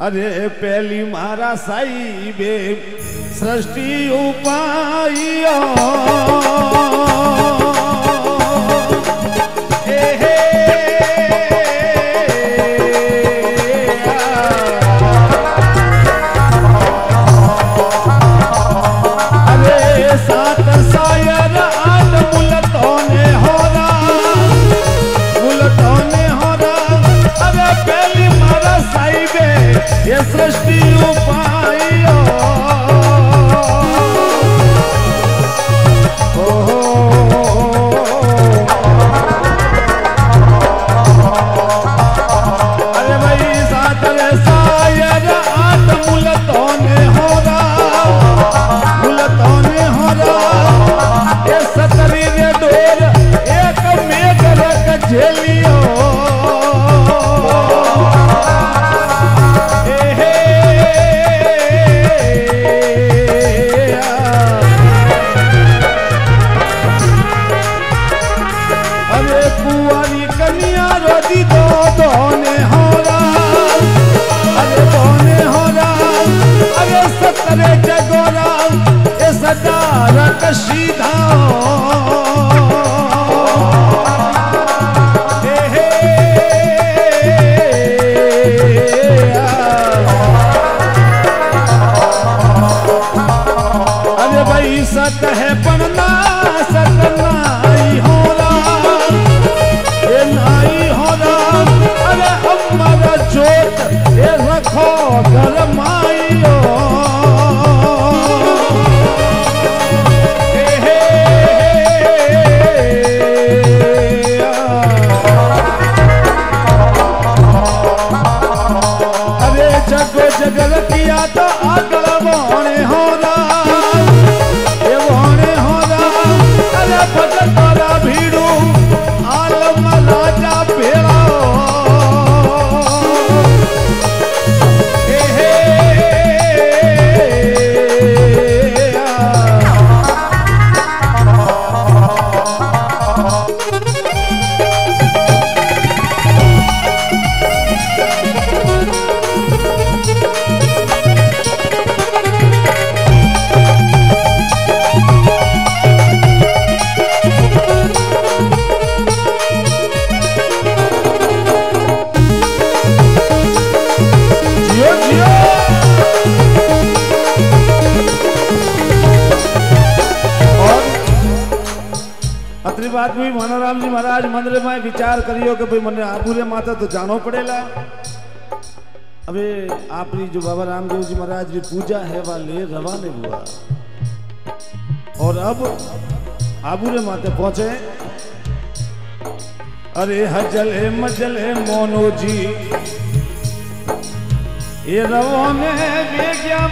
અરે પેલી મારા સાઈબે સૃષ્ટિ ઉપાયો. એ લખો ધર્મા बात भी मनोराम जी महाराज मंदिर में विचार करियो कि भाई मने आपूरे माता तो जानो पड़ेगा अबे आपरी जो बाबा रामदेव जी महाराज की पूजा है वाले रवाने हुआ और अब आबूरे माते पहुँचे। अरे हजल है मजल है मोनो जी, ये रवो में बेग्या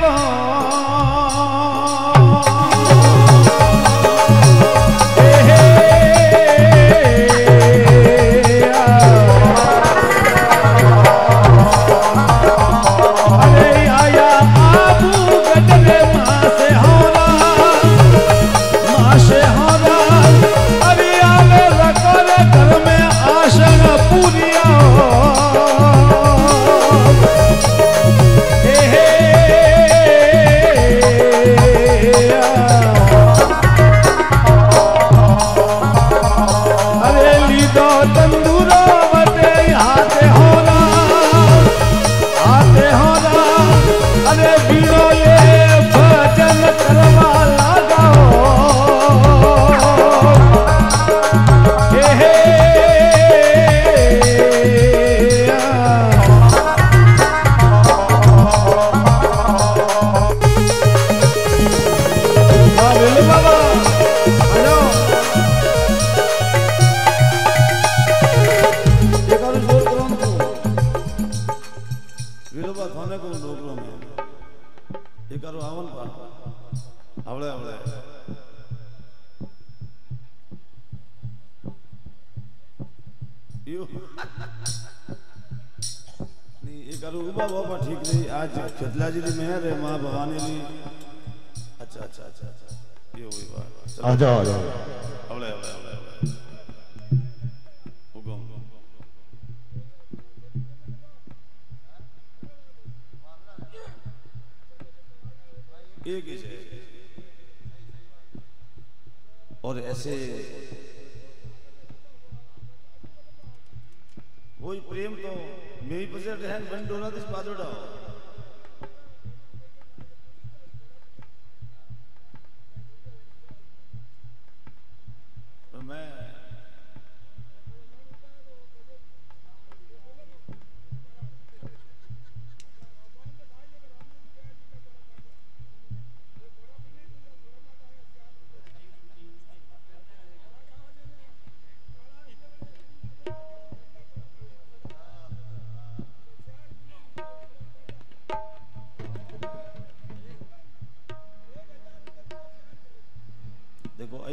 नहीं एक रूबा बाबा ठीक रही आज खिदला जी की मेहर है माँ भवानी जी अच्छा अच्छा अच्छा अच्छा ये हुई बात। आ जाओ आ जाओ। अबले अबले अबले एक ही और ऐसे वही प्रेम तो मेरी पसे है बन डोना दिस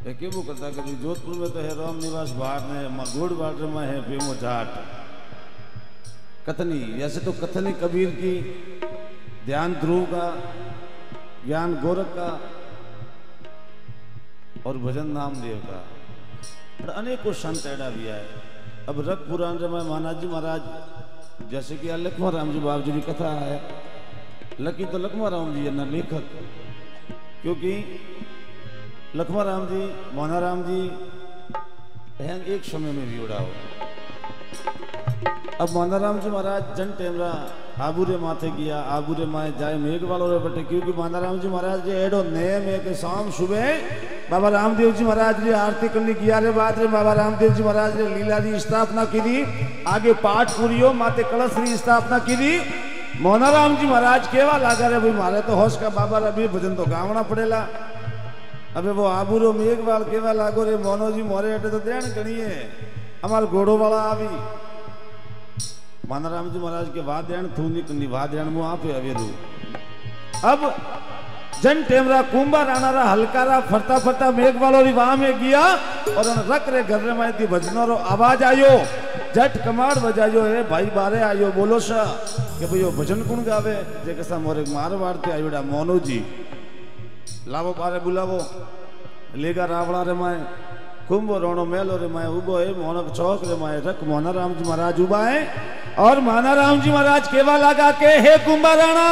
केवो करता कि जोधपुर में तो है राम निवास भाट ने गोड़ बाटर में है प्रेमो जाट। कथनी, वैसे तो कथनी कबीर की, ध्यान ध्रुव का, ज्ञान गोरख का, और भजन नामदेव का। और अनेकों संत एड़ा भी है अब रख पुराण में महाराज जी, महाराज, जैसे कि लखमा राम जी बाबू जी की कथा है। लकी तो लखमा राम जी है ना लेखक, क्योंकि लक्ष्मण राम जी, मोहना राम जी हैं एक समय में भी उड़ाओ। अब मोहना राम जी महाराज, जन टेमरा, आबूरे माथे किया, आबूरे माए जाए मेघ वालों रे बटे, क्योंकि मोहना राम जी महाराज जे एडो नए में के शाम सुबह, बाबा रामदेव जी महाराज री आरती करनी किया रे बाद रे, बाबा रामदेव जी महाराज ने लीला री स्थापना की दी आगे पाठ पूरी हो माते कलश री स्थापना की दी मोहनाराम जी महाराज केवा लागा रे, भाई मारे तो होश का बाबा रे भजन तो गावना पड़ेला। मेघवाल केवा लागो रे? मोनो जी मोरे अटे तो देण गणिए हमार घोड़ो वाला आवी। मानाराम जी महाराज के वाद देण थूनी कनी वाद देण मु आपे अवेरू। अब जन टेमरा कुंभा राणारा हलकारा फरता फरता मेघवालो री वाह में गया और उन रक रे घर रे में थी भजनो रो आवाज़ आयो। जट कमाड़ बजायो, ए भाई बारे आयो, बोलो सा, कि भाई भजन कौन गावे? जे कसा मोरे मारवाड़ ते आयोड़ा मोनो लावो बारे बुलावो लेगा रे माए कुंभ रोणो मेलो रे माए उबो है मोनक चौक रे माए रख मोना राम जी महाराज उबा है और माना राम जी महाराज केवा लगा के हे कुंभा राणा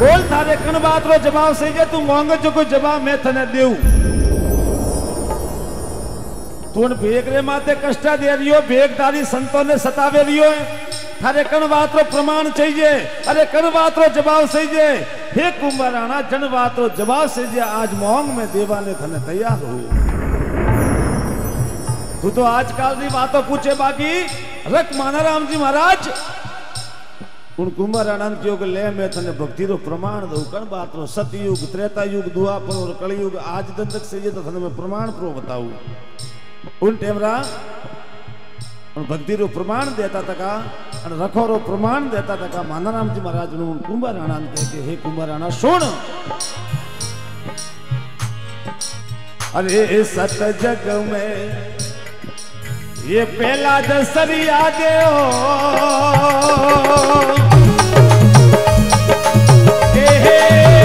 बोल थारे कण बात रो जवाब से जे तू मांग जो को जवाब मैं थने देऊ तू भेग रे माते कष्टा दे रियो भेगदारी संतों ने सतावे रियो है थारे कण बात प्रमाण चाहिए। अरे कण बात जवाब चाहिए। हे कुंभा राणा जन बात जवाब चाहिए। आज मोंग में देवा ने थने तैयार हो। तू तो आजकल की बातों पूछे बाकी। रख माना राम जी महाराज। उन कुमार आनंद योग ले में तने भक्ति रो प्रमाण दो कण बात सतयुग त्रेता युग दुआपर और कलयुग, आज दिन तक से तो थने मैं प्रमाण प्रो बताऊँ। उन टेमरा भक्ति रो प्रमाण देता तका रखो रो प्रमाण देता तका, मानाराम जी महाराज ने उन कुंभार आनंद कह के, हे कुंभार आना सुन अरे सत जग में ये पहला दसरिया दे अरे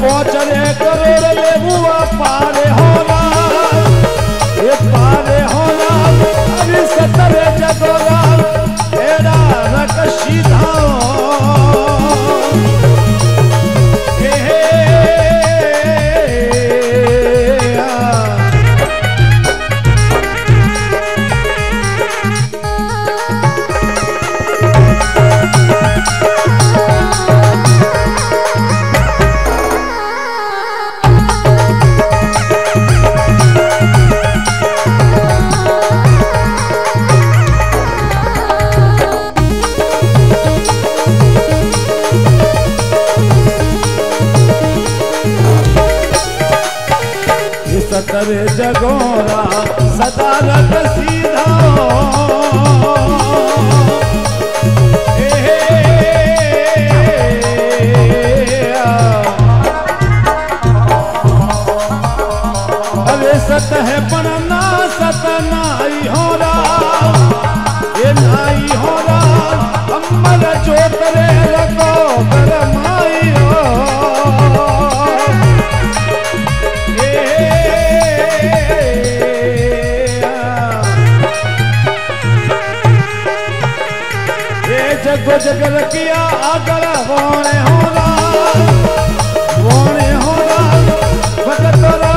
पहुँचने करे रे बुआ पारे होला ये पारे होला अभी सतरे जगोला कर जगोरा, सदा रख सीधा। अरे सत है ना सत नाई हो रहा ये नाई हो रहा ਗੁਜ ਗਲਕੀਆ ਆਗਲ ਹੋਣੇ ਹੋਣਾ ਹੋਣੇ ਹੋਣਾ ਬਦਤਰਾ